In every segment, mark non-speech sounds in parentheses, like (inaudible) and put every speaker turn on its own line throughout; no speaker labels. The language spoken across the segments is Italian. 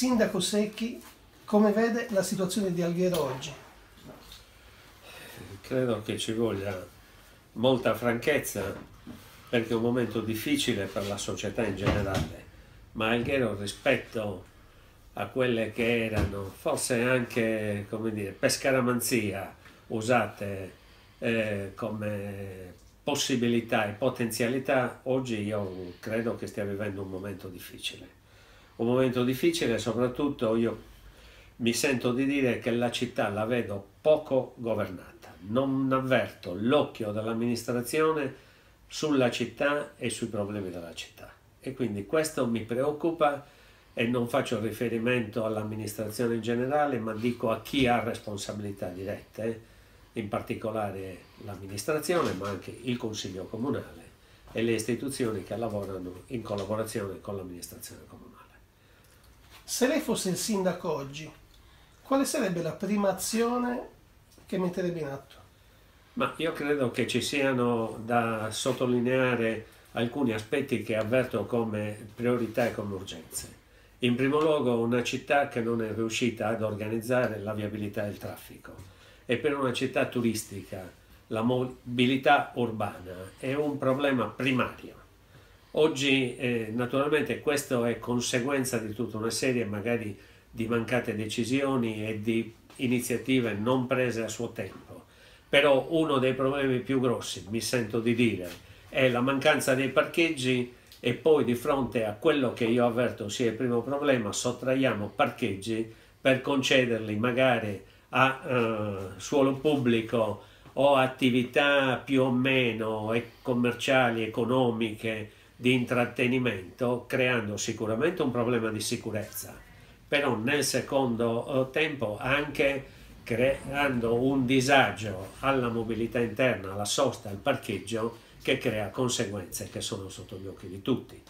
Sindaco Secchi, come vede la situazione di Alghero oggi?
Credo che ci voglia molta franchezza perché è un momento difficile per la società in generale, ma Alghero rispetto a quelle che erano forse anche come dire, per scaramanzia usate eh, come possibilità e potenzialità, oggi io credo che stia vivendo un momento difficile. Un momento difficile soprattutto io mi sento di dire che la città la vedo poco governata, non avverto l'occhio dell'amministrazione sulla città e sui problemi della città e quindi questo mi preoccupa e non faccio riferimento all'amministrazione in generale ma dico a chi ha responsabilità dirette in particolare l'amministrazione, ma anche il Consiglio Comunale e le istituzioni che lavorano in collaborazione con l'amministrazione comunale.
Se lei fosse il sindaco oggi, quale sarebbe la prima azione che metterebbe in atto?
Ma io credo che ci siano da sottolineare alcuni aspetti che avverto come priorità e come urgenze. In primo luogo una città che non è riuscita ad organizzare la viabilità del traffico e per una città turistica la mobilità urbana è un problema primario. Oggi eh, naturalmente questo è conseguenza di tutta una serie magari di mancate decisioni e di iniziative non prese a suo tempo. Però uno dei problemi più grossi, mi sento di dire, è la mancanza dei parcheggi e poi di fronte a quello che io avverto sia il primo problema sottraiamo parcheggi per concederli magari a eh, suolo pubblico o attività più o meno commerciali, economiche, di intrattenimento, creando sicuramente un problema di sicurezza, però nel secondo eh, tempo anche creando un disagio alla mobilità interna, alla sosta, al parcheggio, che crea conseguenze che sono sotto gli occhi di tutti.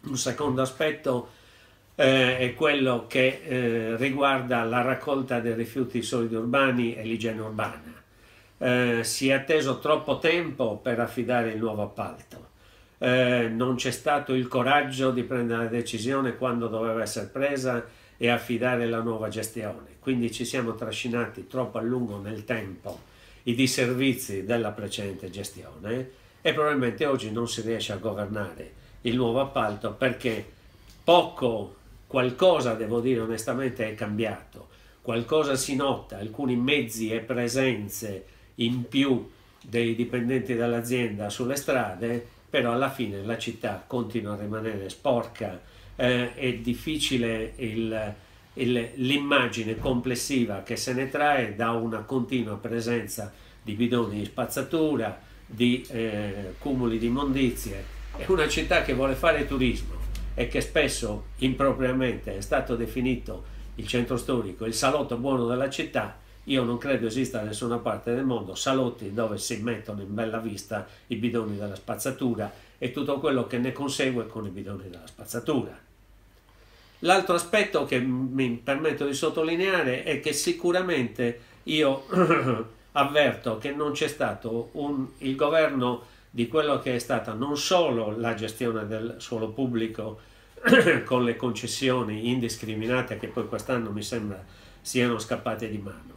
Un secondo aspetto eh, è quello che eh, riguarda la raccolta dei rifiuti solidi urbani e l'igiene urbana. Eh, si è atteso troppo tempo per affidare il nuovo appalto. Eh, non c'è stato il coraggio di prendere la decisione quando doveva essere presa e affidare la nuova gestione. Quindi ci siamo trascinati troppo a lungo nel tempo i disservizi della precedente gestione e probabilmente oggi non si riesce a governare il nuovo appalto perché poco qualcosa, devo dire onestamente, è cambiato, qualcosa si nota, alcuni mezzi e presenze in più dei dipendenti dell'azienda sulle strade, però alla fine la città continua a rimanere sporca, eh, è difficile l'immagine complessiva che se ne trae da una continua presenza di bidoni di spazzatura, di eh, cumuli di immondizie. È una città che vuole fare turismo, e che spesso impropriamente è stato definito il centro storico, il salotto buono della città, io non credo esista da nessuna parte del mondo salotti dove si mettono in bella vista i bidoni della spazzatura e tutto quello che ne consegue con i bidoni della spazzatura. L'altro aspetto che mi permetto di sottolineare è che sicuramente io (clears throat) avverto che non c'è stato un, il governo di quello che è stata non solo la gestione del suolo pubblico (clears throat) con le concessioni indiscriminate che poi quest'anno mi sembra siano scappate di mano,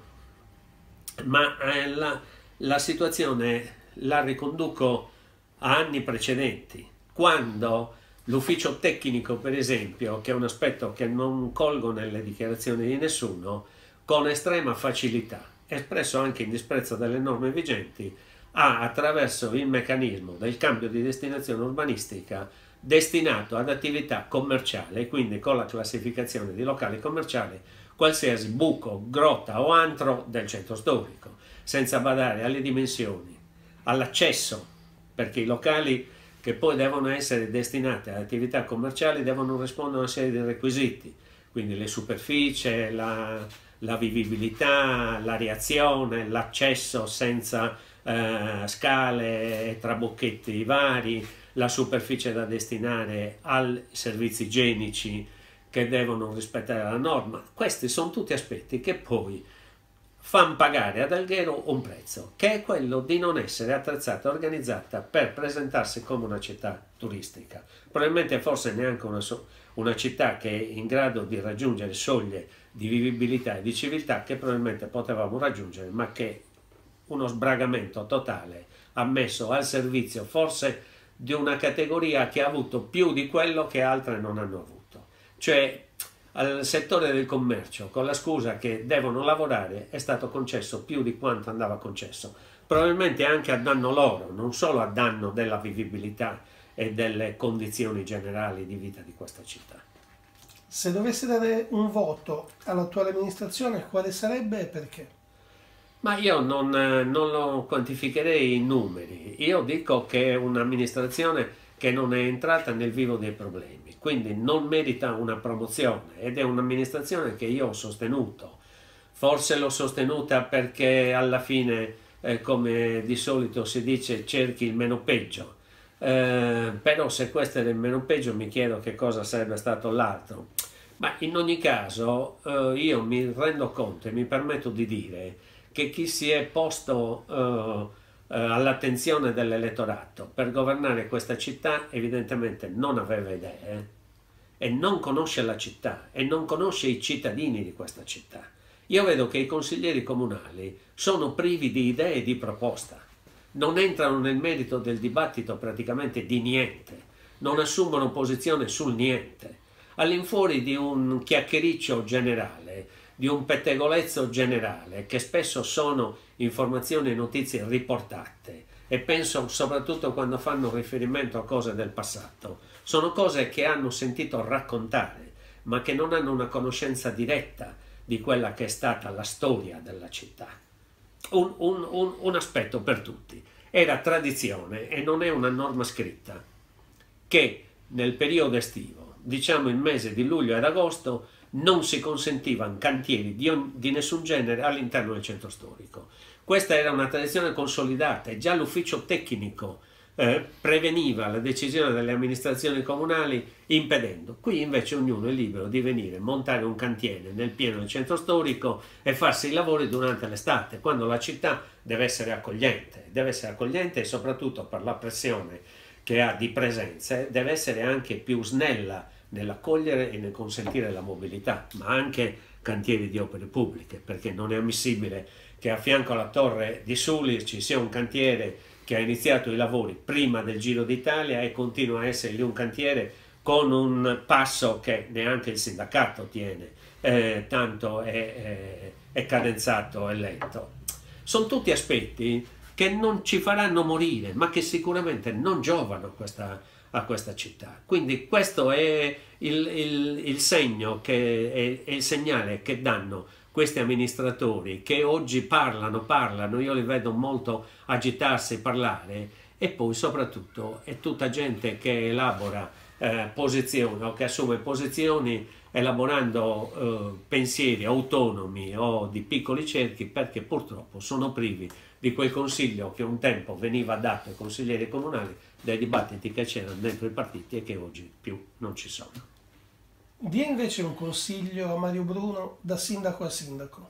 ma eh, la, la situazione la riconduco a anni precedenti, quando l'ufficio tecnico, per esempio, che è un aspetto che non colgo nelle dichiarazioni di nessuno, con estrema facilità, espresso anche in disprezzo delle norme vigenti, ha attraverso il meccanismo del cambio di destinazione urbanistica destinato ad attività commerciale, quindi con la classificazione di locali commerciali, qualsiasi buco, grotta o antro del centro storico, senza badare alle dimensioni, all'accesso, perché i locali che poi devono essere destinati ad attività commerciali devono rispondere a una serie di requisiti, quindi le superfici, la, la vivibilità, l'areazione, l'accesso senza eh, scale e trabocchetti vari, la superficie da destinare ai servizi igienici che devono rispettare la norma. Questi sono tutti aspetti che poi fanno pagare ad Alghero un prezzo, che è quello di non essere attrezzata organizzata per presentarsi come una città turistica. Probabilmente forse neanche una, una città che è in grado di raggiungere soglie di vivibilità e di civiltà che probabilmente potevamo raggiungere, ma che uno sbragamento totale ha messo al servizio forse di una categoria che ha avuto più di quello che altre non hanno avuto. Cioè al settore del commercio con la scusa che devono lavorare è stato concesso più di quanto andava concesso, probabilmente anche a danno loro, non solo a danno della vivibilità e delle condizioni generali di vita di questa città.
Se dovessi dare un voto all'attuale amministrazione, quale sarebbe e perché?
Ma io non, non lo quantificherei in numeri, io dico che un'amministrazione che non è entrata nel vivo dei problemi, quindi non merita una promozione ed è un'amministrazione che io ho sostenuto. Forse l'ho sostenuta perché alla fine, eh, come di solito si dice, cerchi il meno peggio. Eh, però se questo era il meno peggio mi chiedo che cosa sarebbe stato l'altro. Ma in ogni caso eh, io mi rendo conto e mi permetto di dire che chi si è posto eh, all'attenzione dell'elettorato. Per governare questa città evidentemente non aveva idee e non conosce la città e non conosce i cittadini di questa città. Io vedo che i consiglieri comunali sono privi di idee e di proposta, non entrano nel merito del dibattito praticamente di niente, non assumono posizione sul niente, all'infuori di un chiacchiericcio generale di un pettegolezzo generale, che spesso sono informazioni e notizie riportate, e penso soprattutto quando fanno riferimento a cose del passato, sono cose che hanno sentito raccontare, ma che non hanno una conoscenza diretta di quella che è stata la storia della città. Un, un, un, un aspetto per tutti. Era tradizione e non è una norma scritta che nel periodo estivo, diciamo il mese di luglio ed agosto, non si consentivano cantieri di, di nessun genere all'interno del centro storico. Questa era una tradizione consolidata e già l'ufficio tecnico eh, preveniva la decisione delle amministrazioni comunali impedendo. Qui invece ognuno è libero di venire, montare un cantiere nel pieno del centro storico e farsi i lavori durante l'estate, quando la città deve essere accogliente, deve essere accogliente e soprattutto per la pressione che ha di presenze deve essere anche più snella nell'accogliere e nel consentire la mobilità, ma anche cantieri di opere pubbliche, perché non è ammissibile che a fianco alla torre di Suli ci sia un cantiere che ha iniziato i lavori prima del Giro d'Italia e continua a essere lì un cantiere con un passo che neanche il sindacato tiene, eh, tanto è, è, è cadenzato e lento. Sono tutti aspetti che non ci faranno morire, ma che sicuramente non giovano questa, a questa città. Quindi questo è il, il, il segno, che, è, è il segnale che danno questi amministratori che oggi parlano, parlano, io li vedo molto agitarsi parlare e poi soprattutto è tutta gente che elabora eh, posizioni o che assume posizioni elaborando eh, pensieri autonomi o di piccoli cerchi perché purtroppo sono privi di quel consiglio che un tempo veniva dato ai consiglieri comunali dai dibattiti che c'erano dentro i partiti e che oggi più non ci sono.
Dia invece un consiglio a Mario Bruno da sindaco a sindaco.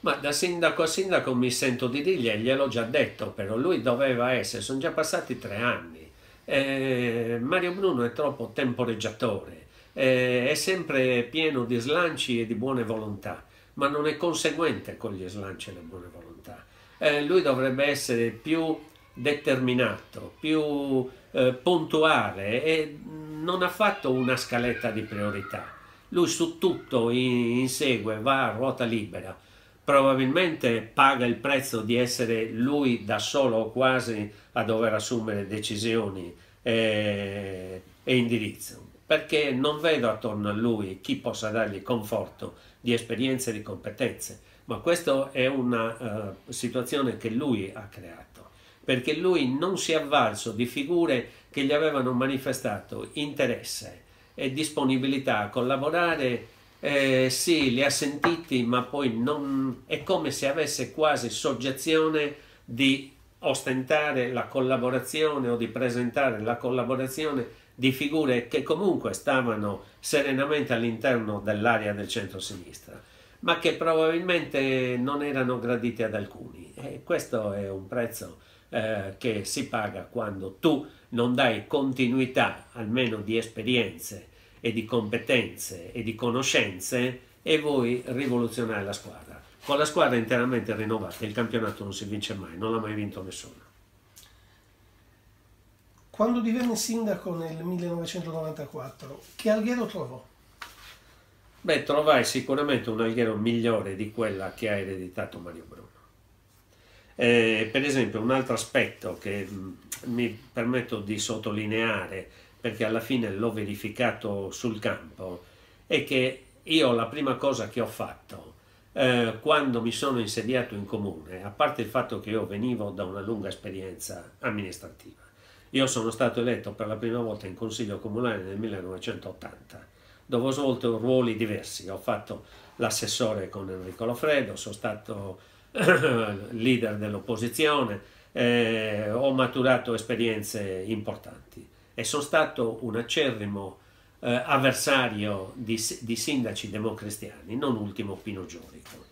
Ma da sindaco a sindaco mi sento di dirgli, gliel'ho già detto, però lui doveva essere, sono già passati tre anni. Eh, Mario Bruno è troppo temporeggiatore, eh, è sempre pieno di slanci e di buone volontà, ma non è conseguente con gli slanci e le buone volontà. Eh, lui dovrebbe essere più determinato, più eh, puntuale e non ha fatto una scaletta di priorità. Lui su tutto insegue, va a ruota libera. Probabilmente paga il prezzo di essere lui da solo quasi a dover assumere decisioni e, e indirizzo, perché non vedo attorno a lui chi possa dargli conforto di esperienze e di competenze, ma questa è una uh, situazione che lui ha creato perché lui non si è avvalso di figure che gli avevano manifestato interesse e disponibilità a collaborare, eh, sì, li ha sentiti, ma poi non, è come se avesse quasi soggezione di ostentare la collaborazione o di presentare la collaborazione di figure che comunque stavano serenamente all'interno dell'area del centro-sinistra ma che probabilmente non erano graditi ad alcuni. E questo è un prezzo eh, che si paga quando tu non dai continuità, almeno di esperienze e di competenze e di conoscenze, e vuoi rivoluzionare la squadra. Con la squadra interamente rinnovata il campionato non si vince mai, non l'ha mai vinto nessuno.
Quando divenne sindaco nel 1994, che alghero trovò?
Beh, trovai sicuramente un alghero migliore di quella che ha ereditato Mario Bruno. Eh, per esempio, un altro aspetto che mi permetto di sottolineare, perché alla fine l'ho verificato sul campo, è che io la prima cosa che ho fatto eh, quando mi sono insediato in comune, a parte il fatto che io venivo da una lunga esperienza amministrativa, io sono stato eletto per la prima volta in consiglio comunale nel 1980 dove ho svolto ruoli diversi. Ho fatto l'assessore con Enrico Lofredo, sono stato (coughs) leader dell'opposizione, eh, ho maturato esperienze importanti e sono stato un acerrimo eh, avversario di, di, sindaci democristiani, non ultimo Pino Giorico.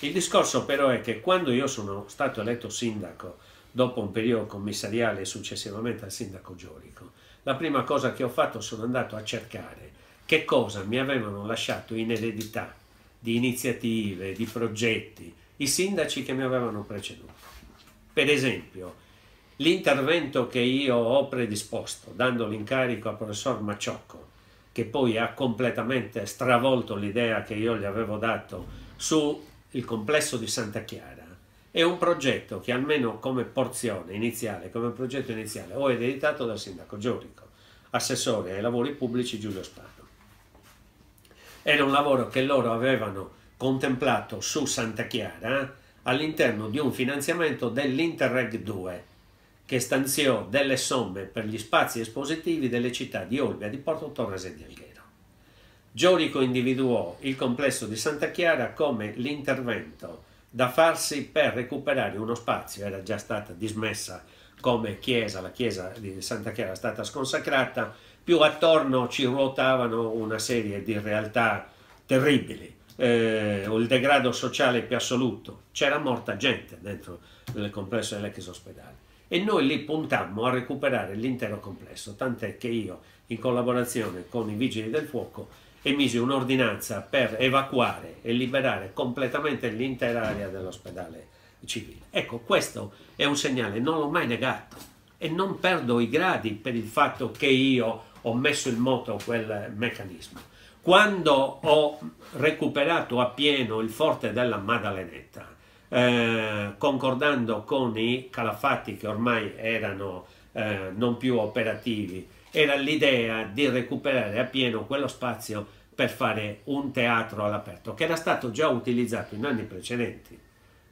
Il discorso però è che quando io sono stato eletto sindaco, dopo un periodo commissariale e successivamente al sindaco Giorico, la prima cosa che ho fatto sono andato a cercare che cosa mi avevano lasciato in eredità di iniziative, di progetti, i sindaci che mi avevano preceduto. Per esempio, l'intervento che io ho predisposto, dando l'incarico al professor Maciocco, che poi ha completamente stravolto l'idea che io gli avevo dato sul complesso di Santa Chiara, è un progetto che almeno come porzione iniziale, come progetto iniziale, ho ereditato dal sindaco Giorico, assessore ai lavori pubblici Giulio Spano. Era un lavoro che loro avevano contemplato su Santa Chiara all'interno di un finanziamento dell'Interreg 2 che stanziò delle somme per gli spazi espositivi delle città di Olbia, di Porto Torres e di Alghero. Giorico individuò il complesso di Santa Chiara come l'intervento da farsi per recuperare uno spazio, era già stata dismessa come chiesa, la chiesa di Santa Chiara è stata sconsacrata, più attorno ci ruotavano una serie di realtà terribili, eh, il degrado sociale più assoluto, c'era morta gente dentro il complesso dell'ex ospedale e noi lì puntammo a recuperare l'intero complesso, tant'è che io, in collaborazione con i vigili del fuoco, emisi un'ordinanza per evacuare e liberare completamente l'intera area dell'ospedale civile. Ecco, questo è un segnale, non l'ho mai negato e non perdo i gradi per il fatto che io ho messo in moto quel meccanismo. Quando ho recuperato appieno il forte della Madalenetta, eh, concordando con i calafatti che ormai erano eh, non più operativi, era l'idea di recuperare appieno quello spazio per fare un teatro all'aperto, che era stato già utilizzato in anni precedenti.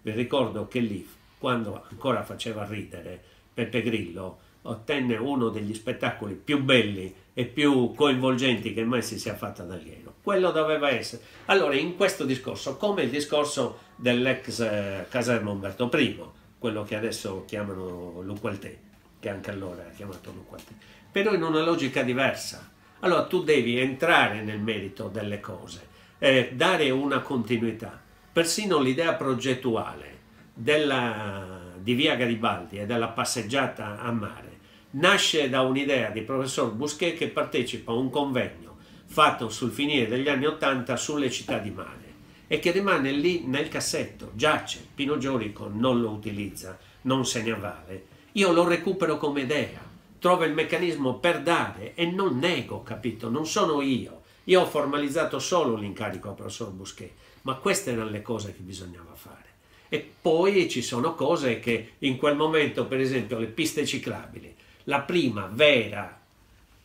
Vi ricordo che lì, quando ancora faceva ridere Peppe Grillo, ottenne uno degli spettacoli più belli e più coinvolgenti che mai si sia fatta da Alghero. Quello doveva essere. Allora, in questo discorso, come il discorso dell'ex eh, caserma Umberto I, quello che adesso chiamano Luqualtè, che anche allora era chiamato Luqualtè, però in una logica diversa. Allora tu devi entrare nel merito delle cose, eh, dare una continuità. Persino l'idea progettuale della, di Via Garibaldi e della passeggiata a mare nasce da un'idea di professor Bousquet che partecipa a un convegno fatto sul finire degli anni Ottanta sulle città di mare e che rimane lì nel cassetto, giace, Pino Giorico non lo utilizza, non se ne avvale. Io lo recupero come idea, trovo il meccanismo per dare e non nego, capito? Non sono io. Io ho formalizzato solo l'incarico al professor Bousquet, ma queste erano le cose che bisognava fare. E poi ci sono cose che in quel momento, per esempio, le piste ciclabili, la prima vera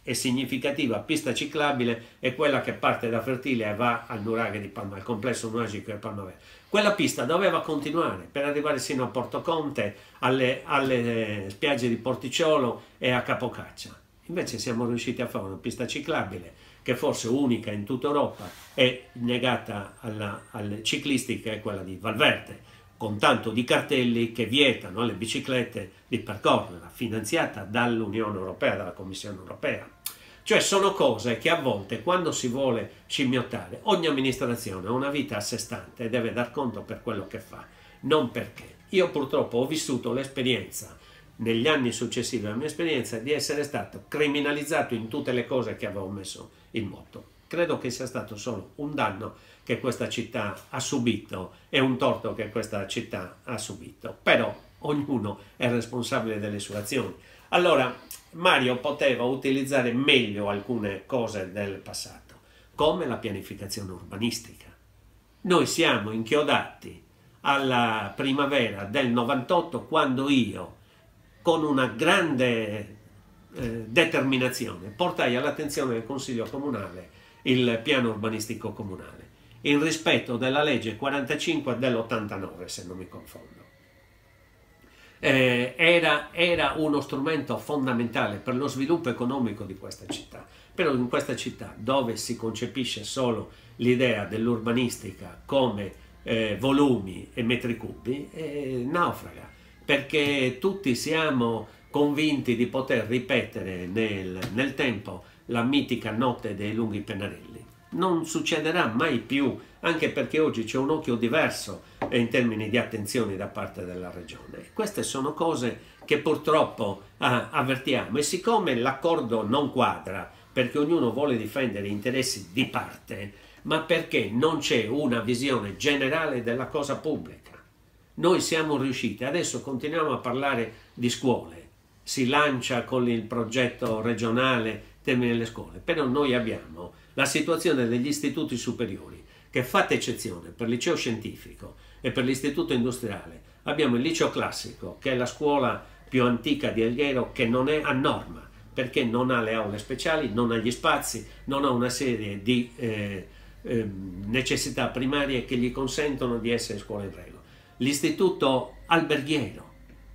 e significativa pista ciclabile è quella che parte da Fertile e va al nuraghe di Palma, al complesso nuragico di Palmavera. Quella pista doveva continuare per arrivare sino a Porto Conte, alle, alle spiagge di Porticciolo e a Capocaccia. Invece siamo riusciti a fare una pista ciclabile che forse unica in tutta Europa e negata alla, alle ciclisti che è quella di Valverde con tanto di cartelli che vietano alle biciclette di percorrerla, finanziata dall'Unione Europea, dalla Commissione Europea. Cioè sono cose che a volte quando si vuole scimmiottare, ogni amministrazione ha una vita a sé stante e deve dar conto per quello che fa, non perché. Io purtroppo ho vissuto l'esperienza negli anni successivi alla mia esperienza di essere stato criminalizzato in tutte le cose che avevo messo in moto. Credo che sia stato solo un danno che questa città ha subito e un torto che questa città ha subito. Però ognuno è responsabile delle sue azioni. Allora, Mario poteva utilizzare meglio alcune cose del passato, come la pianificazione urbanistica. Noi siamo inchiodati alla primavera del 98 quando io, con una grande eh, determinazione, portai all'attenzione del Consiglio Comunale il piano urbanistico comunale, in rispetto della legge 45 dell'89, se non mi confondo eh, era, era uno strumento fondamentale per lo sviluppo economico di questa città. Però in questa città, dove si concepisce solo l'idea dell'urbanistica come eh, volumi e metri cubi, eh, naufraga, perché tutti siamo convinti di poter ripetere nel, nel tempo la mitica notte dei lunghi pennarelli. Non succederà mai più anche perché oggi c'è un occhio diverso in termini di attenzione da parte della regione. Queste sono cose che purtroppo ah, avvertiamo e siccome l'accordo non quadra perché ognuno vuole difendere interessi di parte, ma perché non c'è una visione generale della cosa pubblica. Noi siamo riusciti, adesso continuiamo a parlare di scuole, si lancia con il progetto regionale termine le scuole, però noi abbiamo la situazione degli istituti superiori che fatta eccezione per il liceo scientifico e per l'istituto industriale, abbiamo il liceo classico, che è la scuola più antica di Alghero, che non è a norma, perché non ha le aule speciali, non ha gli spazi, non ha una serie di eh, eh, necessità primarie che gli consentono di essere scuola in regola. L'istituto alberghiero,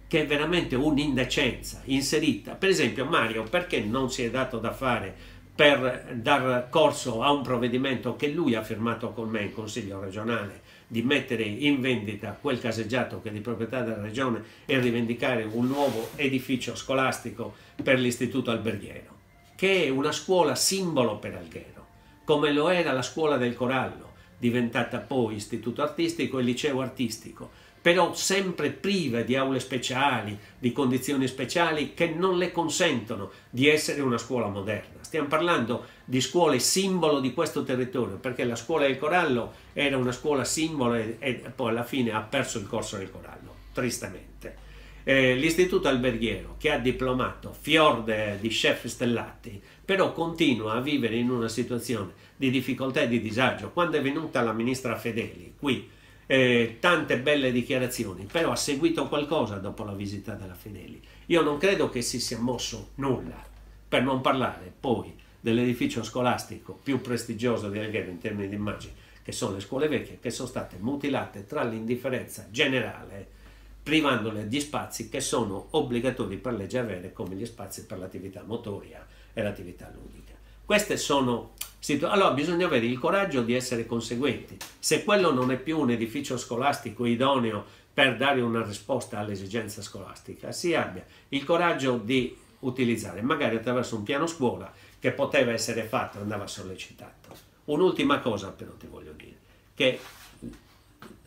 che è veramente un'indecenza inserita. Per esempio, Mario, perché non si è dato da fare per dar corso a un provvedimento che lui ha firmato con me in Consiglio regionale di mettere in vendita quel caseggiato che è di proprietà della regione e rivendicare un nuovo edificio scolastico per l'istituto alberghiero, che è una scuola simbolo per Alghero, come lo era la scuola del Corallo, diventata poi istituto artistico e liceo artistico, però sempre prive di aule speciali, di condizioni speciali che non le consentono di essere una scuola moderna. Stiamo parlando di scuole simbolo di questo territorio, perché la scuola del Corallo era una scuola simbolo e, e poi alla fine ha perso il corso del Corallo, tristemente. Eh, L'istituto alberghiero, che ha diplomato fior di chef stellati, però continua a vivere in una situazione di difficoltà e di disagio. Quando è venuta la ministra Fedeli qui, eh, tante belle dichiarazioni, però ha seguito qualcosa dopo la visita della Fedeli. Io non credo che si sia mosso nulla, per non parlare poi dell'edificio scolastico più prestigioso di Alghero in termini di immagini, che sono le scuole vecchie, che sono state mutilate tra l'indifferenza generale, privandole di spazi che sono obbligatori per legge avere, come gli spazi per l'attività motoria e l'attività ludica. Queste sono allora bisogna avere il coraggio di essere conseguenti. Se quello non è più un edificio scolastico idoneo per dare una risposta all'esigenza scolastica, si abbia il coraggio di utilizzare, magari attraverso un piano scuola che poteva essere fatto, andava sollecitato. Un'ultima cosa però ti voglio dire, che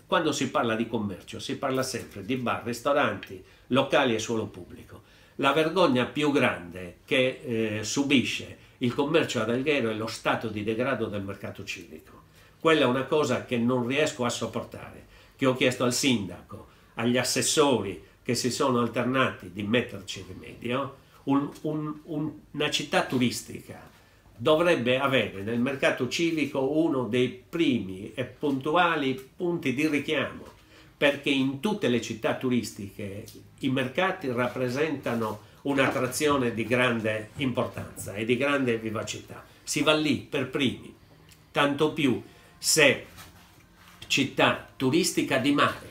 quando si parla di commercio si parla sempre di bar, ristoranti, locali e suolo pubblico. La vergogna più grande che eh, subisce il commercio ad Alghero è lo stato di degrado del mercato civico. Quella è una cosa che non riesco a sopportare, che ho chiesto al sindaco, agli assessori che si sono alternati di metterci rimedio. Un, un, un, una città turistica dovrebbe avere nel mercato civico uno dei primi e puntuali punti di richiamo, perché in tutte le città turistiche i mercati rappresentano un'attrazione di grande importanza e di grande vivacità. Si va lì per primi, tanto più se città turistica di mare.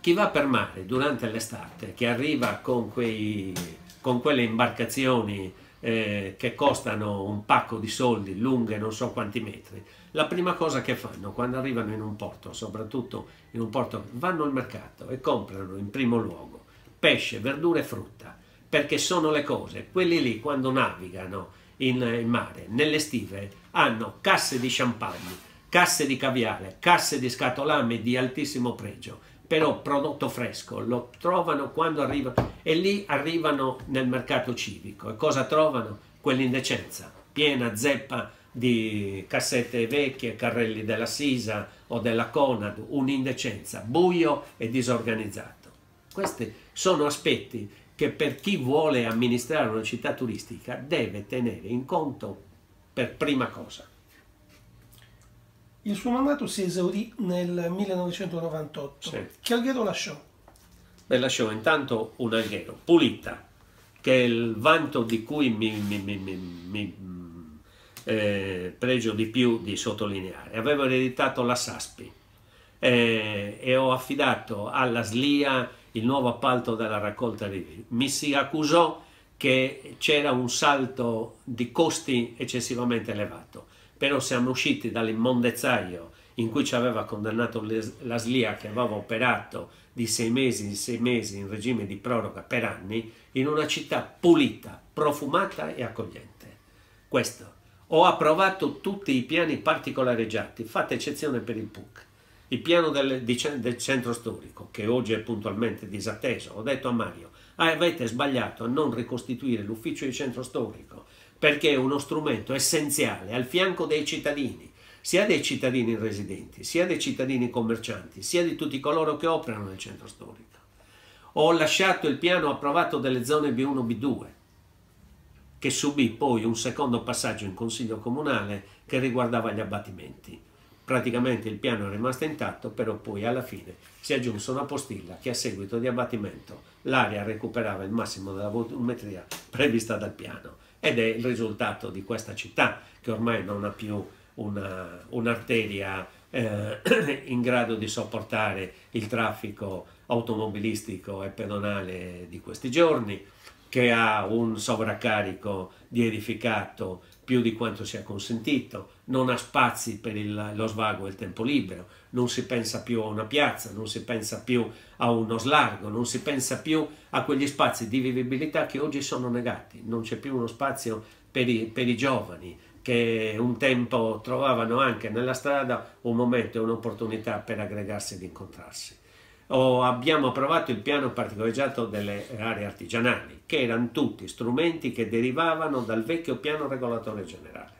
Chi va per mare durante l'estate, che arriva con, quei, con quelle imbarcazioni eh, che costano un pacco di soldi, lunghe non so quanti metri, la prima cosa che fanno quando arrivano in un porto, soprattutto in un porto, vanno al mercato e comprano in primo luogo pesce, verdure e frutta perché sono le cose, quelli lì quando navigano in, mare, nelle stive, hanno casse di champagne, casse di caviale, casse di scatolame di altissimo pregio, però prodotto fresco lo trovano quando arrivano e lì arrivano nel mercato civico e cosa trovano? Quell'indecenza, piena zeppa di cassette vecchie, carrelli della Sisa o della Conad, un'indecenza, buio e disorganizzato. Questi sono aspetti che per chi vuole amministrare una città turistica deve tenere in conto per prima cosa.
Il suo mandato si esaurì nel 1998. Sì. Che alghero lasciò?
Beh, lasciò intanto un alghero pulita, che è il vanto di cui mi, mi, mi, mi eh, pregio di più di sottolineare. Avevo ereditato la Saspi eh, e ho affidato alla SLIA il nuovo appalto della raccolta rifiuti. Mi si accusò che c'era un salto di costi eccessivamente elevato però siamo usciti dall'immondezzaio in cui ci aveva condannato la SLIA che aveva operato di sei mesi in sei mesi in regime di proroga per anni in una città pulita, profumata e accogliente. Questo. Ho approvato tutti i piani particolareggiati, fatta eccezione per il PUC. Il piano del, del centro storico, che oggi è puntualmente disatteso. Ho detto a Mario, ah, avete sbagliato a non ricostituire l'ufficio di centro storico perché è uno strumento essenziale al fianco dei cittadini, sia dei cittadini residenti, sia dei cittadini commercianti, sia di tutti coloro che operano nel centro storico. Ho lasciato il piano approvato delle zone B1 B2, che subì poi un secondo passaggio in consiglio comunale che riguardava gli abbattimenti. Praticamente il piano è rimasto intatto, però poi alla fine si aggiunse una postilla che a seguito di abbattimento l'area recuperava il massimo della volumetria prevista dal piano. Ed è il risultato di questa città che ormai non ha più una, un'arteria eh, (clears throat) in grado di sopportare il traffico automobilistico e pedonale di questi giorni, che ha un sovraccarico di edificato più di quanto sia consentito, non ha spazi per il, lo svago e il tempo libero, non si pensa più a una piazza, non si pensa più a uno slargo, non si pensa più a quegli spazi di vivibilità che oggi sono negati, non c'è più uno spazio per i, per i giovani che un tempo trovavano anche nella strada un momento e un'opportunità per aggregarsi ed incontrarsi. O abbiamo approvato il piano particolareggiato delle aree artigianali, che erano tutti strumenti che derivavano dal vecchio piano regolatore generale.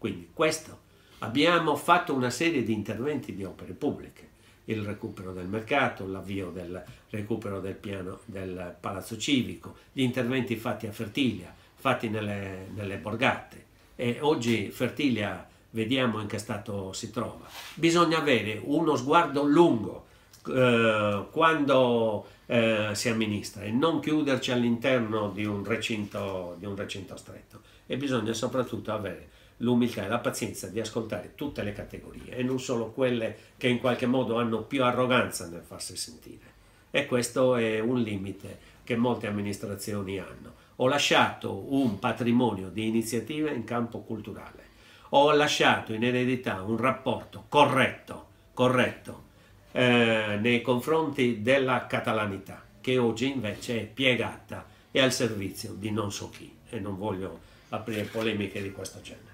Quindi questo abbiamo fatto una serie di interventi di opere pubbliche, il recupero del mercato, l'avvio del recupero del piano del palazzo civico, gli interventi fatti a Fertilia, fatti nelle, nelle borgate. E oggi Fertilia vediamo in che stato si trova. Bisogna avere uno sguardo lungo eh, quando eh, si amministra e non chiuderci all'interno di di un recinto stretto. E bisogna soprattutto avere l'umiltà e la pazienza di ascoltare tutte le categorie e non solo quelle che in qualche modo hanno più arroganza nel farsi sentire. E questo è un limite che molte amministrazioni hanno. Ho lasciato un patrimonio di iniziative in campo culturale. Ho lasciato in eredità un rapporto corretto, corretto eh, nei confronti della catalanità, che oggi invece è piegata e al servizio di non so chi. E non voglio aprire polemiche di questo genere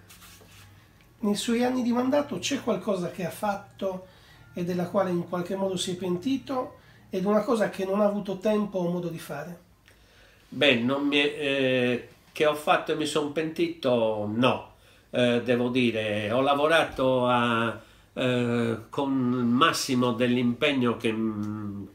nei suoi anni di mandato c'è qualcosa che ha fatto e della quale in qualche modo si è pentito ed una cosa che non ha avuto tempo o modo di fare?
Beh, è, eh, che ho fatto e mi sono pentito, no, eh, devo dire, ho lavorato a, eh, con il massimo dell'impegno che,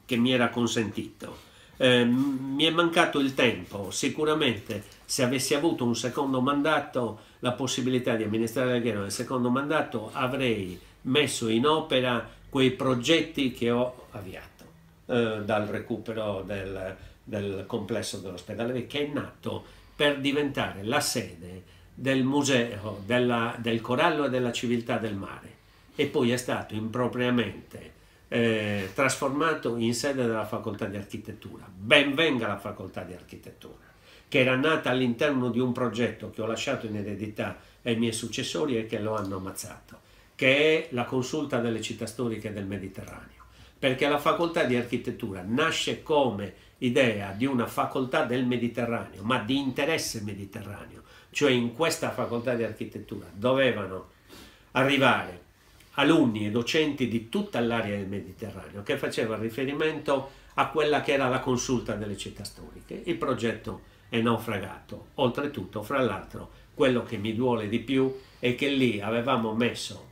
che mi era consentito. Eh, mi è mancato il tempo, sicuramente se avessi avuto un secondo mandato la possibilità di amministrare la Ghero nel secondo mandato avrei messo in opera quei progetti che ho avviato eh, dal recupero del, del complesso dell'ospedale che è nato per diventare la sede del museo della, del corallo e della civiltà del mare e poi è stato impropriamente eh, trasformato in sede della facoltà di architettura. Ben venga la facoltà di architettura che era nata all'interno di un progetto che ho lasciato in eredità ai miei successori e che lo hanno ammazzato, che è la consulta delle città storiche del Mediterraneo. perché la facoltà di architettura nasce come idea di una facoltà del Mediterraneo, ma di interesse mediterraneo, cioè in questa facoltà di architettura dovevano arrivare alunni e docenti di tutta l'area del Mediterraneo che facevano riferimento a quella che era la consulta delle città storiche. Il progetto è naufragato. Oltretutto, fra l'altro, quello che mi duole di più è che lì avevamo messo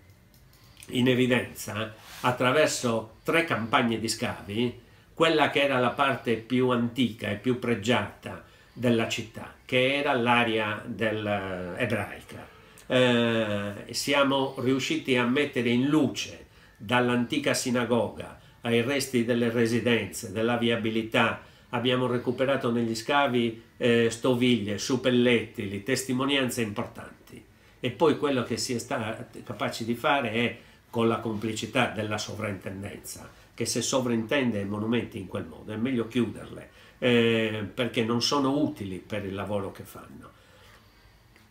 in evidenza attraverso tre campagne di scavi quella che era la parte più antica e più pregiata della città, che era l'area ebraica. Eh, siamo riusciti a mettere in luce dall'antica sinagoga ai resti delle residenze, della viabilità, abbiamo recuperato negli scavi eh, stoviglie, suppellettili, testimonianze importanti. E poi quello che si è stati capaci di fare è con la complicità della sovrintendenza, che se sovrintende i monumenti in quel modo è meglio chiuderle, eh, perché non sono utili per il lavoro che fanno.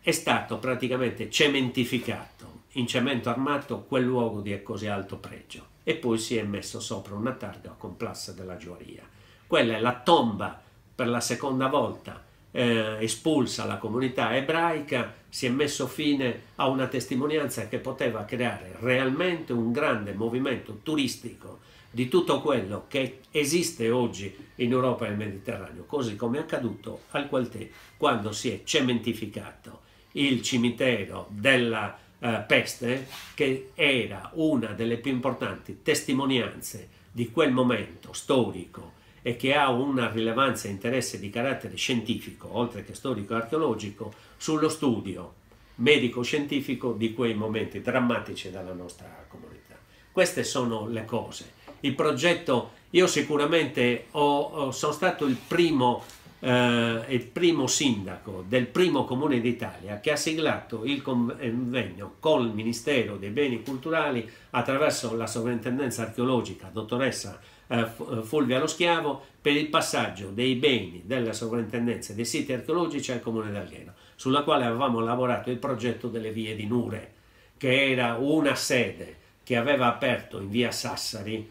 È stato praticamente cementificato in cemento armato quel luogo di così alto pregio e poi si è messo sopra una targa con Plassa della Gioia. Quella è la tomba per la seconda volta eh, espulsa la comunità ebraica, si è messo fine a una testimonianza che poteva creare realmente un grande movimento turistico di tutto quello che esiste oggi in Europa e nel Mediterraneo, così come è accaduto al Qualtè quando si è cementificato il cimitero della eh, peste, che era una delle più importanti testimonianze di quel momento storico e che ha una rilevanza e interesse di carattere scientifico, oltre che storico-archeologico, sullo studio medico-scientifico di quei momenti drammatici della nostra comunità. Queste sono le cose. Il progetto, io sicuramente ho, sono stato il primo, eh, il primo sindaco del primo comune d'Italia che ha siglato il convegno col Ministero dei Beni Culturali attraverso la sovrintendenza archeologica, dottoressa eh, eh, Fulvia Lo Schiavo per il passaggio dei beni della sovrintendenza dei siti archeologici al comune d'Alghero, sulla quale avevamo lavorato il progetto delle vie di Nure, che era una sede che aveva aperto in via Sassari,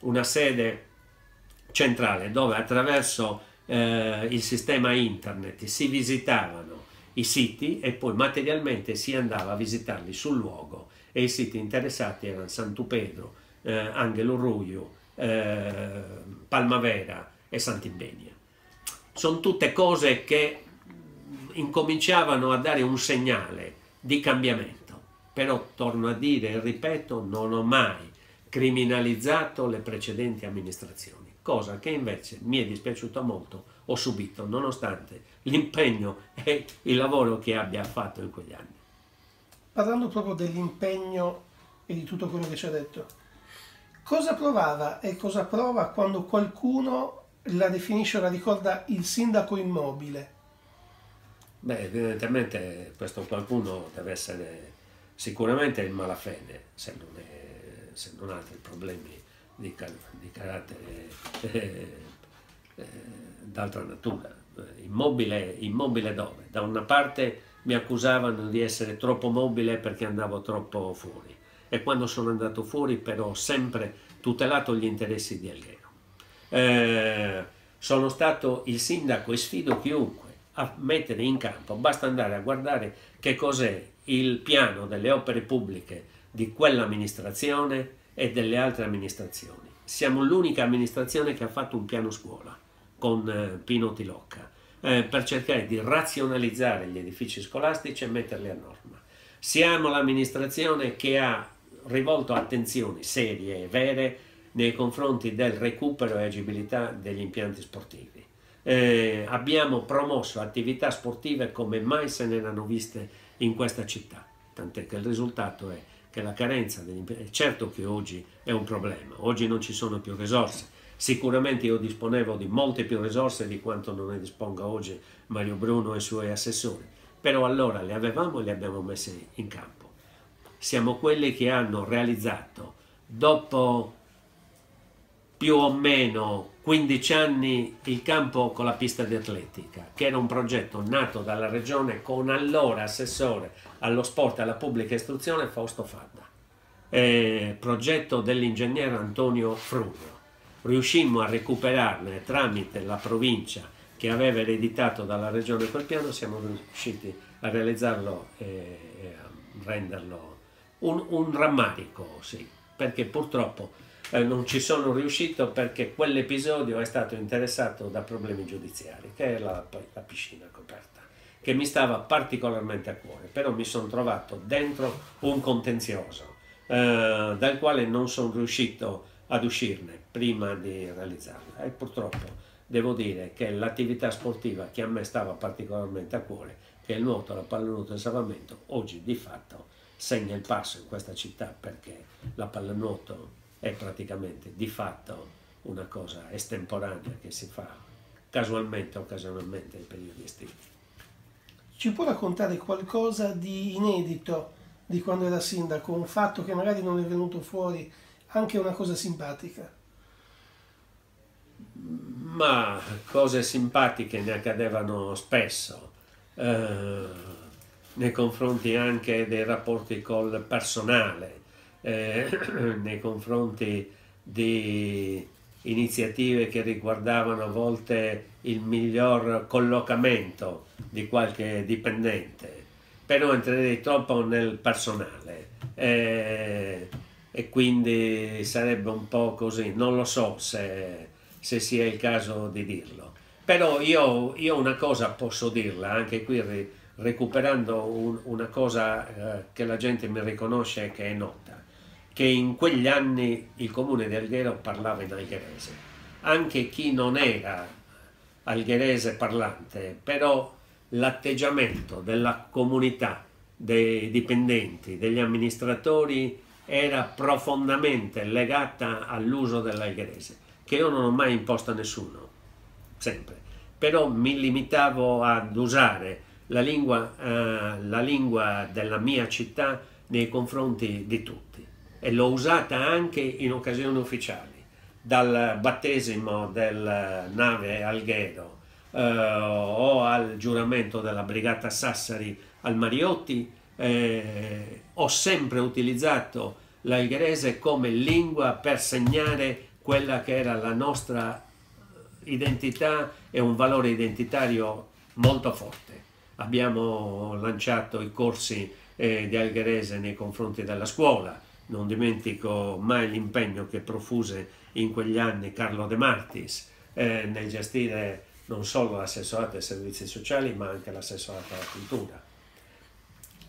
una sede centrale dove attraverso eh, il sistema internet si visitavano i siti e poi materialmente si andava a visitarli sul luogo e i siti interessati erano Sant'Upedro, eh, Angelo Ruio, eh, Palmavera e Sant'Imbenia. Sono tutte cose che incominciavano a dare un segnale di cambiamento, però torno a dire e ripeto, non ho mai criminalizzato le precedenti amministrazioni, cosa che invece mi è dispiaciuta molto, ho subito, nonostante l'impegno e il lavoro che abbia fatto in quegli anni.
Parlando proprio dell'impegno e di tutto quello che ci ha detto, Cosa provava e cosa prova quando qualcuno la definisce o la ricorda il sindaco immobile?
Beh, evidentemente questo qualcuno deve essere sicuramente in malafede, se non, è, se non altri problemi di, di carattere eh, eh, d'altra natura. Immobile, immobile dove? Da una parte mi accusavano di essere troppo mobile perché andavo troppo fuori e quando sono andato fuori però ho sempre tutelato gli interessi di Alghero. Eh, sono stato il sindaco e sfido chiunque a mettere in campo, basta andare a guardare che cos'è il piano delle opere pubbliche di quell'amministrazione e delle altre amministrazioni. Siamo l'unica amministrazione che ha fatto un piano scuola con eh, Pino Tilocca eh, per cercare di razionalizzare gli edifici scolastici e metterli a norma. Siamo l'amministrazione che ha rivolto attenzioni serie e vere nei confronti del recupero e agibilità degli impianti sportivi. Eh, abbiamo promosso attività sportive come mai se ne erano viste in questa città, tant'è che il risultato è che la carenza degli impianti, certo che oggi è un problema, oggi non ci sono più risorse, sicuramente io disponevo di molte più risorse di quanto non ne disponga oggi Mario Bruno e i suoi assessori, però allora le avevamo e le abbiamo messe in campo siamo quelli che hanno realizzato dopo più o meno 15 anni il campo con la pista di atletica, che era un progetto nato dalla regione con allora assessore allo sport e alla pubblica istruzione Fausto Fadda. eh, progetto dell'ingegnere Antonio Frugno. Riuscimmo a recuperarne tramite la provincia che aveva ereditato dalla regione quel piano, siamo riusciti a realizzarlo e, e a renderlo un, un rammarico, sì, perché purtroppo eh, non ci sono riuscito perché quell'episodio è stato interessato da problemi giudiziari, che è la, la piscina coperta, che mi stava particolarmente a cuore, però mi sono trovato dentro un contenzioso eh, dal quale non sono riuscito ad uscirne prima di realizzarla. E purtroppo devo dire che l'attività sportiva che a me stava particolarmente a cuore, che è il nuoto, la pallanuoto e il salvamento, oggi di fatto segna il passo in questa città perché la pallanuoto è praticamente di fatto una cosa estemporanea che si fa casualmente, occasionalmente nei periodi estivi.
Ci può raccontare qualcosa di inedito di quando era sindaco, un fatto che magari non è venuto fuori, anche una cosa simpatica?
Ma cose simpatiche ne accadevano spesso, eh, nei confronti anche dei rapporti col personale, eh, (clears throat) nei confronti di iniziative che riguardavano a volte il miglior collocamento di qualche dipendente, però entrerei troppo nel personale eh, e quindi sarebbe un po' così, non lo so se, se sia il caso di dirlo. Però io, io una cosa posso dirla, anche qui recuperando un, una cosa eh, che la gente mi riconosce che è nota che in quegli anni il comune di Alghero parlava in algherese. Anche chi non era algherese parlante, però l'atteggiamento della comunità, dei dipendenti, degli amministratori era profondamente legata all'uso dell'algherese, che io non ho mai imposto a nessuno, sempre. Però mi limitavo ad usare la lingua, eh, la lingua della mia città nei confronti di tutti e l'ho usata anche in occasioni ufficiali, dal battesimo del nave Alghero eh, o al giuramento della brigata Sassari al Mariotti, eh, ho sempre utilizzato l'algherese come lingua per segnare quella che era la nostra identità e un valore identitario molto forte. Abbiamo lanciato i corsi eh, di algherese nei confronti della scuola, non dimentico mai l'impegno che profuse in quegli anni Carlo De Martis eh, nel gestire non solo l'assessorato ai servizi sociali ma anche l'assessorato alla cultura.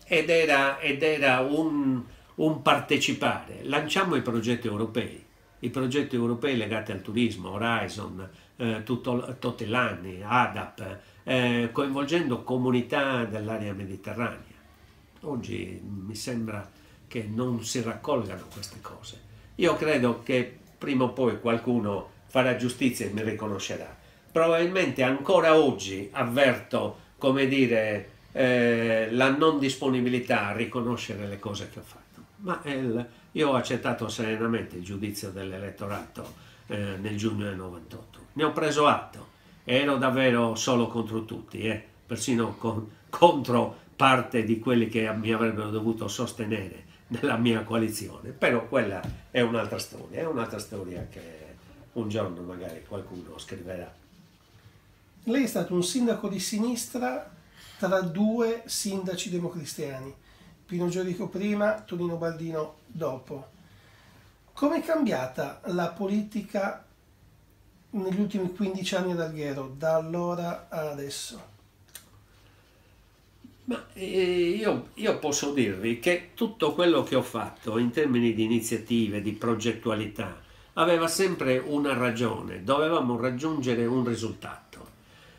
Ed era, ed era un, un, partecipare. Lanciamo i progetti europei, i progetti europei legati al turismo, Horizon, eh, tutto, Totellani, ADAP, eh, coinvolgendo comunità dell'area mediterranea. Oggi mi sembra che non si raccolgano queste cose. Io credo che prima o poi qualcuno farà giustizia e mi riconoscerà. Probabilmente ancora oggi avverto, come dire, eh, la non disponibilità a riconoscere le cose che ho fatto. Ma il, io ho accettato serenamente il giudizio dell'elettorato eh, nel giugno del 98. Ne ho preso atto. Ero davvero solo contro tutti, eh, persino con, contro parte di quelli che mi avrebbero dovuto sostenere nella mia coalizione, però quella è un'altra storia, è un'altra storia che un giorno magari qualcuno scriverà.
Lei è stato un sindaco di sinistra tra due sindaci democristiani, Pino Giorico prima, Tonino Baldino dopo. Come è cambiata la politica negli ultimi 15 anni ad Alghero, da allora ad adesso?
Ma eh, io, io, posso dirvi che tutto quello che ho fatto in termini di iniziative, di progettualità, aveva sempre una ragione, dovevamo raggiungere un risultato.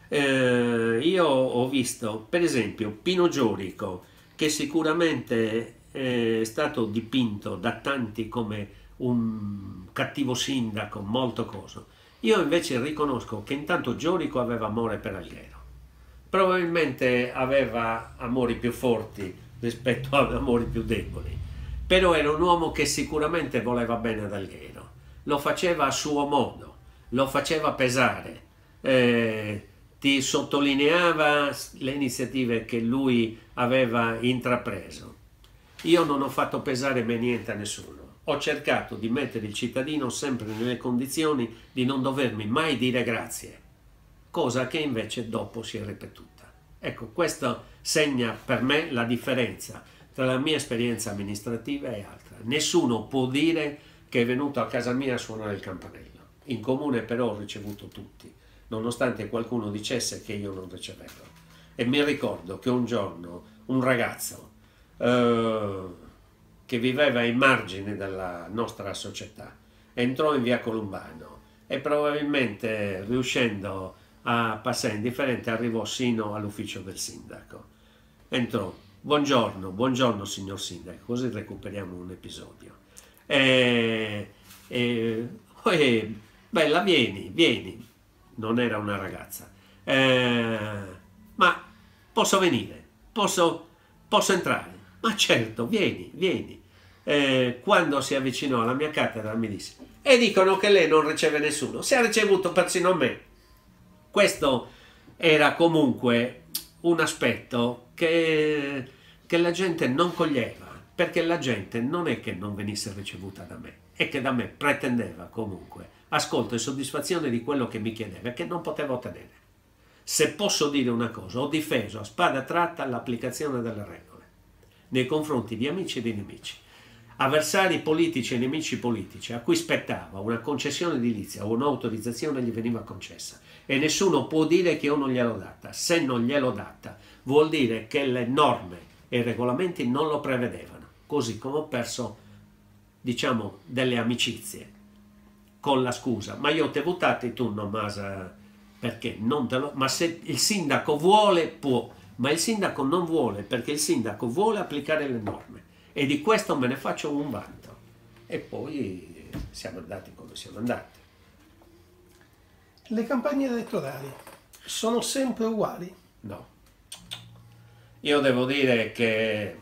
Eh, io ho visto, per esempio, Pino Giorico, che sicuramente è stato dipinto da tanti come un cattivo sindaco, molto coso. Io invece riconosco che intanto Giorico aveva amore per Alghero probabilmente aveva amori più forti rispetto ad amori più deboli, però era un uomo che sicuramente voleva bene ad Alghero, lo faceva a suo modo, lo faceva pesare, eh, ti sottolineava le iniziative che lui aveva intrapreso. Io non ho fatto pesare mai niente a nessuno. Ho cercato di mettere il cittadino sempre nelle condizioni di non dovermi mai dire grazie, cosa che invece dopo si è ripetuta. Ecco, questo segna per me la differenza tra la mia esperienza amministrativa e altra. Nessuno può dire che è venuto a casa mia a suonare il campanello. In comune però ho ricevuto tutti, nonostante qualcuno dicesse che io non ricevevo. E mi ricordo che un giorno un ragazzo eh, che viveva ai margini della nostra società entrò in via Columbano e probabilmente riuscendo a passare indifferente arrivò sino all'ufficio del sindaco. Entrò, buongiorno, buongiorno signor sindaco, così recuperiamo un episodio. E, e poi, bella, vieni, vieni. Non era una ragazza. Eh, ma posso venire? Posso, posso entrare? Ma certo, vieni, vieni. Eh, quando si avvicinò alla mia cattedra mi disse, e dicono che lei non riceve nessuno, si è ricevuto persino me. Questo era comunque un aspetto che, che la gente non coglieva, perché la gente non è che non venisse ricevuta da me, è che da me pretendeva comunque ascolto e soddisfazione di quello che mi chiedeva che non potevo ottenere. Se posso dire una cosa, ho difeso a spada tratta l'applicazione delle regole nei confronti di amici e di nemici avversari politici e nemici politici a cui spettava una concessione edilizia o un'autorizzazione gli veniva concessa. E nessuno può dire che io non gliel'ho data. Se non gliel'ho data vuol dire che le norme e i regolamenti non lo prevedevano, così come ho perso, diciamo, delle amicizie con la scusa, ma io votato e tu non masa perché? Non te lo... Ma se il sindaco vuole, può, ma il sindaco non vuole perché il sindaco vuole applicare le norme e di questo me ne faccio un vanto. E poi siamo andati come siamo andati.
Le campagne elettorali sono sempre uguali?
No. Io devo dire che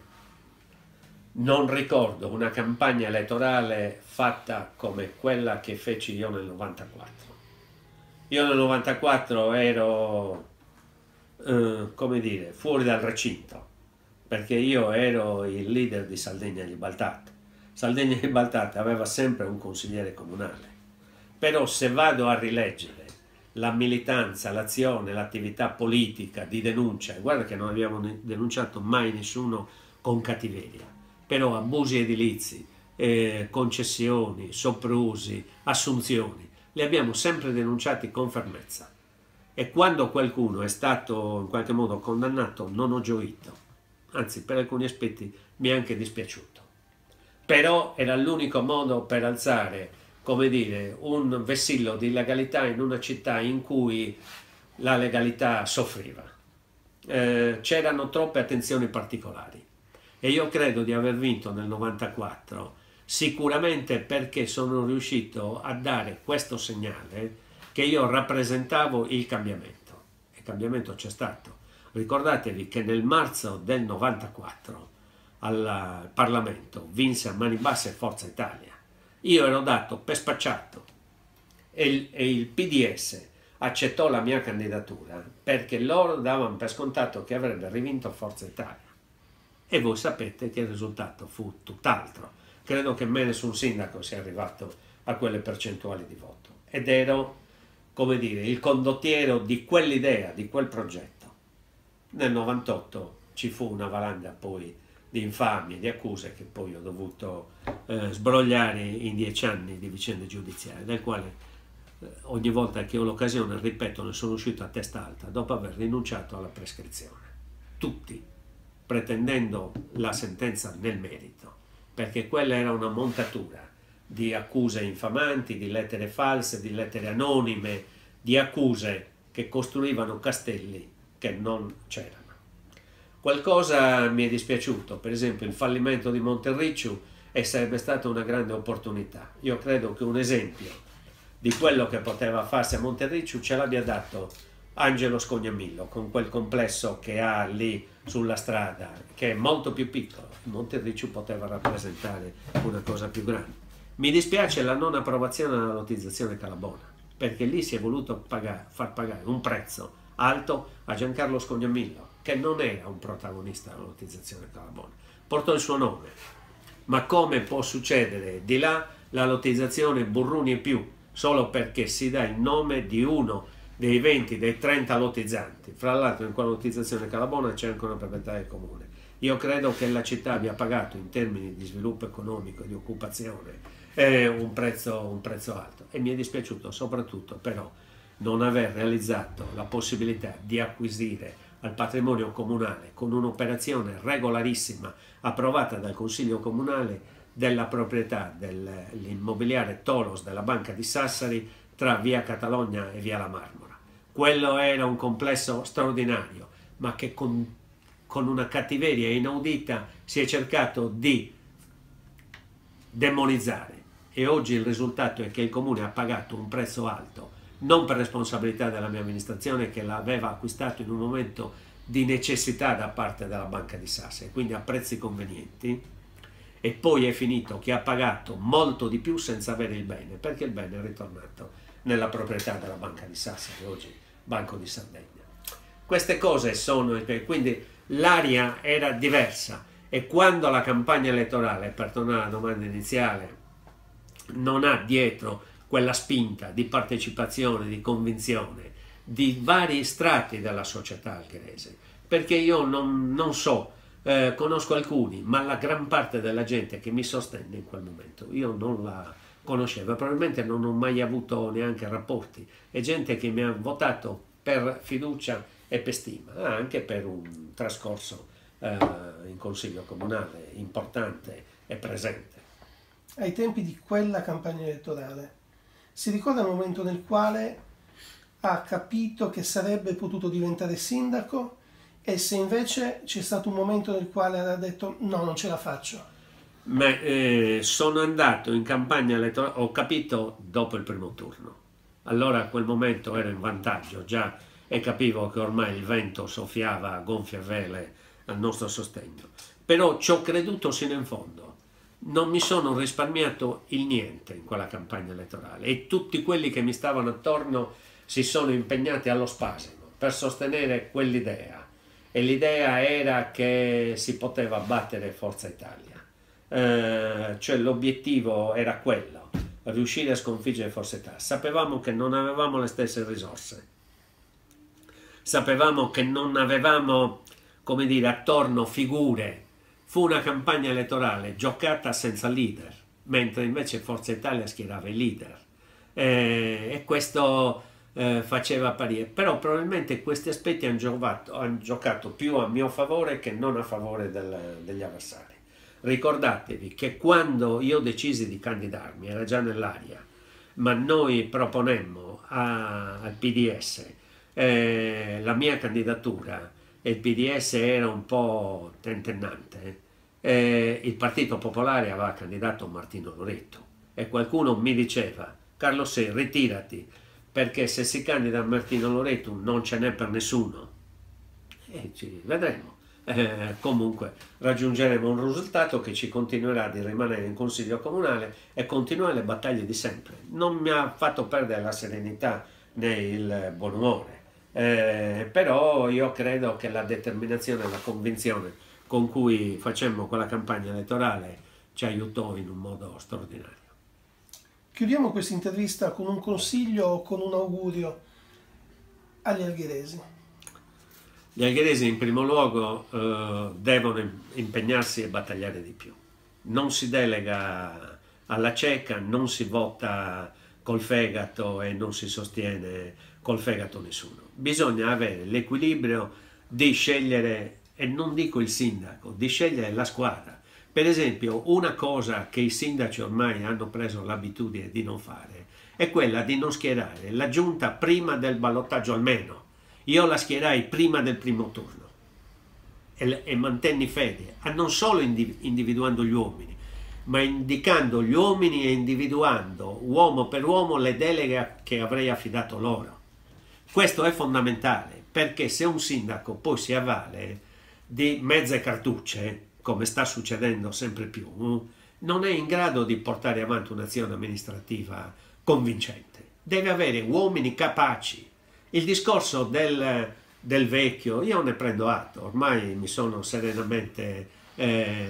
non ricordo una campagna elettorale fatta come quella che feci io nel 94. Io nel 94 ero, eh, come dire, fuori dal recinto, perché io ero il leader di Sardegna Libaltate. Sardegna Libaltate aveva sempre un consigliere comunale, però se vado a rileggere la militanza, l'azione, l'attività politica di denuncia, guarda che non abbiamo denunciato mai nessuno con cattiveria, però abusi edilizi, eh, concessioni, soprusi, assunzioni, li abbiamo sempre denunciati con fermezza. E quando qualcuno è stato in qualche modo condannato non ho gioito, anzi per alcuni aspetti mi è anche dispiaciuto. Però era l'unico modo per alzare come dire, un vessillo di legalità in una città in cui la legalità soffriva. Eh, c'erano troppe attenzioni particolari e io credo di aver vinto nel 94 sicuramente perché sono riuscito a dare questo segnale che io rappresentavo il cambiamento. Il cambiamento c'è stato. Ricordatevi che nel marzo del 94 al Parlamento vinse a mani basse Forza Italia io ero dato per spacciato e il, e il PDS accettò la mia candidatura perché loro davano per scontato che avrebbe rivinto Forza Italia. E voi sapete che il risultato fu tutt'altro. Credo che mai nessun sindaco sia arrivato a quelle percentuali di voto. Ed ero, come dire, il condottiero di quell'idea, di quel progetto. Nel 98 ci fu una valanga poi di infamie, di accuse che poi ho dovuto eh, sbrogliare in dieci anni di vicende giudiziarie, del quale eh, ogni volta che ho l'occasione, ripeto, ne sono uscito a testa alta dopo aver rinunciato alla prescrizione. Tutti, pretendendo la sentenza nel merito, perché quella era una montatura di accuse infamanti, di lettere false, di lettere anonime, di accuse che costruivano castelli che non c'erano. Qualcosa mi è dispiaciuto, per esempio il fallimento di Monterricciu e sarebbe stata una grande opportunità. Io credo che un esempio di quello che poteva farsi a Monterricciu ce l'abbia dato Angelo Scognamillo con quel complesso che ha lì sulla strada, che è molto più piccolo. Monterricciu poteva rappresentare una cosa più grande. Mi dispiace la non approvazione della lottizzazione Calabona, perché lì si è voluto pagare, far pagare un prezzo alto a Giancarlo Scognamillo che non era un protagonista della lottizzazione Calabona. portò il suo nome. Ma come può succedere di là la lottizzazione Burruni e più, solo perché si dà il nome di uno dei 20, dei 30 lottizzanti. Fra l'altro in quella lottizzazione Calabona c'è anche una proprietà del comune. Io credo che la città abbia pagato in termini di sviluppo economico, di occupazione, eh, un, prezzo, un prezzo alto e mi è dispiaciuto soprattutto però non aver realizzato la possibilità di acquisire al patrimonio comunale con un'operazione regolarissima approvata dal Consiglio Comunale della proprietà dell'immobiliare Tolos della Banca di Sassari tra via Catalogna e via La Marmora. Quello era un complesso straordinario, ma che con, con una cattiveria inaudita si è cercato di demonizzare e oggi il risultato è che il comune ha pagato un prezzo alto, non per responsabilità della mia amministrazione che l'aveva acquistato in un momento di necessità da parte della Banca di Sasse, quindi a prezzi convenienti, e poi è finito che ha pagato molto di più senza avere il bene, perché il bene è ritornato nella proprietà della Banca di Sassari, oggi Banco di Sardegna. Queste cose sono, quindi l'aria era diversa e quando la campagna elettorale, per tornare alla domanda iniziale, non ha dietro quella spinta di partecipazione, di convinzione di vari strati della società algherese, perché io non, non so, eh, conosco alcuni, ma la gran parte della gente che mi sostenne in quel momento, io non la conoscevo, probabilmente non ho mai avuto neanche rapporti, è gente che mi ha votato per fiducia e per stima, anche per un trascorso eh, in consiglio comunale importante e presente.
Ai tempi di quella campagna elettorale, si ricorda il momento nel quale ha capito che sarebbe potuto diventare sindaco e se invece c'è stato un momento nel quale ha detto no, non ce la faccio.
Ma, eh, sono andato in campagna elettorale, ho capito dopo il primo turno. Allora a quel momento ero in vantaggio già e capivo che ormai il vento soffiava a gonfie vele al nostro sostegno. Però ci ho creduto sino in fondo. Non mi sono risparmiato il niente in quella campagna elettorale e tutti quelli che mi stavano attorno si sono impegnati allo spasimo per sostenere quell'idea e l'idea era che si poteva battere Forza Italia. Eh, cioè l'obiettivo era quello, riuscire a sconfiggere Forza Italia. Sapevamo che non avevamo le stesse risorse, sapevamo che non avevamo, come dire, attorno figure. Fu una campagna elettorale giocata senza leader, mentre invece Forza Italia schierava i leader. Eh, e questo eh, faceva apparire. Però probabilmente questi aspetti hanno giocato, hanno giocato, più a mio favore che non a favore del, degli avversari. Ricordatevi che quando io decisi di candidarmi, era già nell'aria, ma noi proponemmo a, al PDS eh, la mia candidatura e il PDS era un po' tentennante, eh, il Partito Popolare aveva candidato Martino Loretto e qualcuno mi diceva Carlo Se, ritirati, perché se si candida Martino Loreto non ce n'è per nessuno e ci vedremo. Eh, comunque raggiungeremo un risultato che ci continuerà di rimanere in consiglio comunale e continuare le battaglie di sempre. Non mi ha fatto perdere la serenità né il buon umore, eh, però io credo che la determinazione e la convinzione con cui facemmo quella campagna elettorale ci aiutò in un modo straordinario.
Chiudiamo questa intervista con un consiglio o con un augurio agli algheresi.
Gli algheresi in primo luogo eh, devono impegnarsi e battagliare di più. Non si delega alla cieca, non si vota col fegato e non si sostiene col fegato nessuno. Bisogna avere l'equilibrio di scegliere, e non dico il sindaco, di scegliere la squadra per esempio, una cosa che i sindaci ormai hanno preso l'abitudine di non fare è quella di non schierare la giunta prima del ballottaggio almeno. Io la schierai prima del primo turno e, e mantenni fede, a non solo individuando gli uomini, ma indicando gli uomini e individuando uomo per uomo le deleghe che avrei affidato loro. Questo è fondamentale perché se un sindaco poi si avvale di mezze cartucce, come sta succedendo sempre più, non è in grado di portare avanti un'azione amministrativa convincente. Deve avere uomini capaci. Il discorso del, del vecchio, io ne prendo atto, ormai mi sono serenamente eh,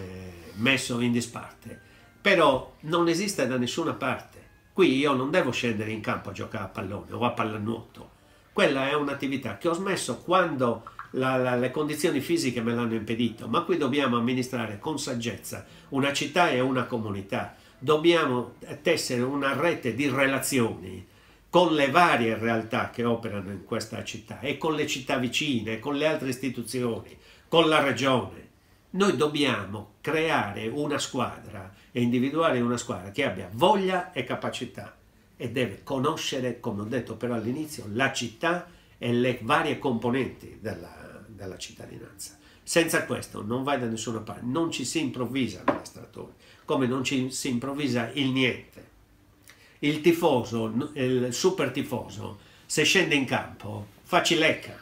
messo in disparte. Però non esiste da nessuna parte. Qui io non devo scendere in campo a giocare a pallone o a pallanuoto. Quella è un'attività che ho smesso quando la, la, le condizioni fisiche me l'hanno impedito, ma qui dobbiamo amministrare con saggezza una città e una comunità. Dobbiamo tessere una rete di relazioni con le varie realtà che operano in questa città e con le città vicine, con le altre istituzioni, con la regione. Noi dobbiamo creare una squadra e individuare una squadra che abbia voglia e capacità e deve conoscere, come ho detto però all'inizio, la città e le varie componenti della, della cittadinanza. Senza questo non vai da nessuna parte, non ci si improvvisa l'amministratore, come non ci si improvvisa il niente il tifoso, il super tifoso, se scende in campo, fa cilecca,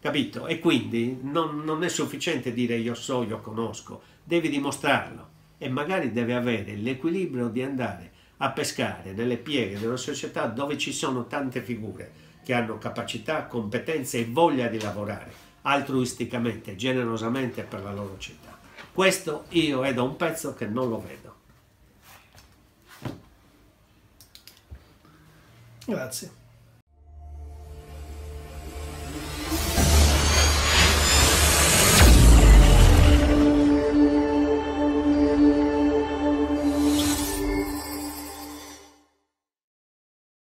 capito? E quindi non, non è sufficiente dire io so, io conosco, devi dimostrarlo e magari deve avere l'equilibrio di andare a pescare nelle pieghe della società dove ci sono tante figure che hanno capacità, competenze e voglia di lavorare altruisticamente, generosamente per la loro città. Questo io è da un pezzo che non lo vedo.
Grazie.